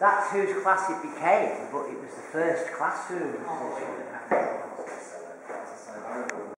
That's whose class it became, but it was the first classroom. Oh,